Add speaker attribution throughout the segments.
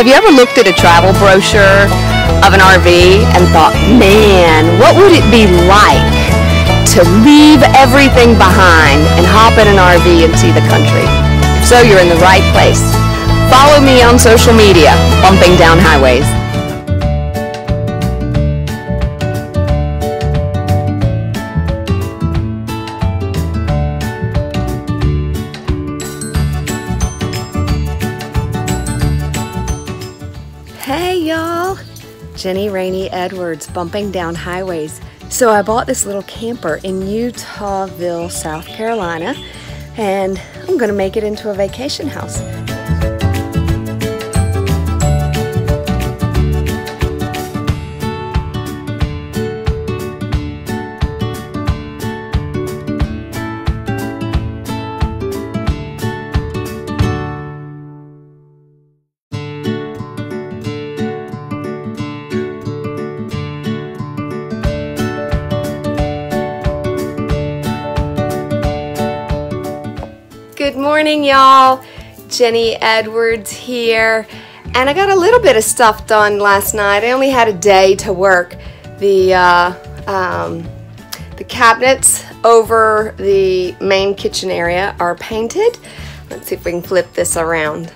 Speaker 1: Have you ever looked at a travel brochure of an RV and thought, man, what would it be like to leave everything behind and hop in an RV and see the country? If so, you're in the right place. Follow me on social media, Bumping Down Highways. Jenny Rainey Edwards, bumping down highways. So I bought this little camper in Eutawville, South Carolina, and I'm gonna make it into a vacation house. Good morning, y'all. Jenny Edwards here. And I got a little bit of stuff done last night. I only had a day to work. The, uh, um, the cabinets over the main kitchen area are painted. Let's see if we can flip this around.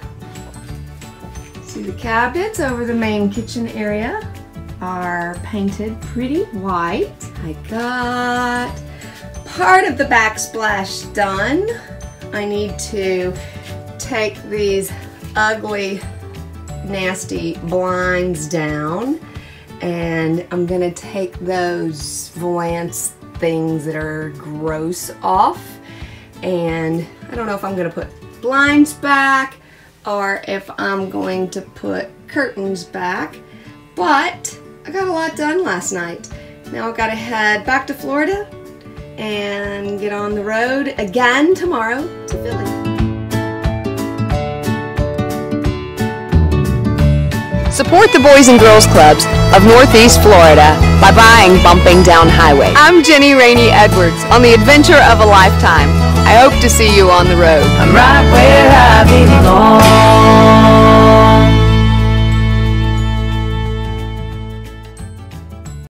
Speaker 1: See the cabinets over the main kitchen area are painted pretty white. I got part of the backsplash done. I need to take these ugly, nasty blinds down and I'm gonna take those valance things that are gross off and I don't know if I'm gonna put blinds back or if I'm going to put curtains back but I got a lot done last night. Now I've got to head back to Florida and get on the road again tomorrow to Philly. Support the Boys and Girls Clubs of Northeast Florida by buying Bumping Down Highway. I'm Jenny Rainey Edwards on the adventure of a lifetime. I hope to see you on the road.
Speaker 2: I'm right where I belong.